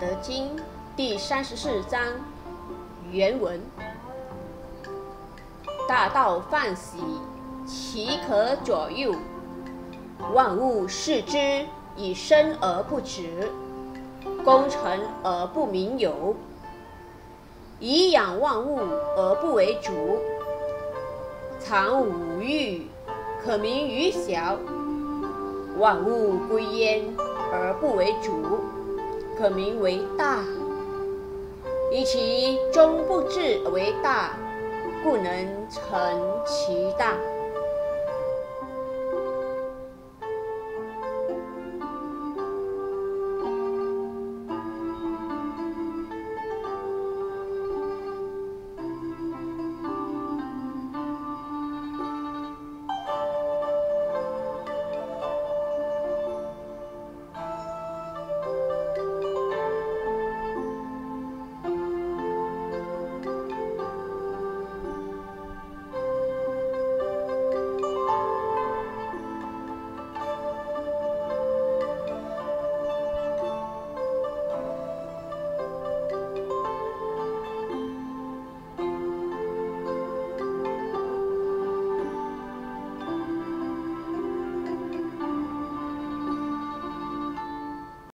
德经》第三十四章原文：大道泛兮，其可左右；万物视之，以生而不止，功成而不名有。以养万物而不为主，常无欲可名于小；万物归焉而不为主，可名为大。以其终不至为大，故能成其大。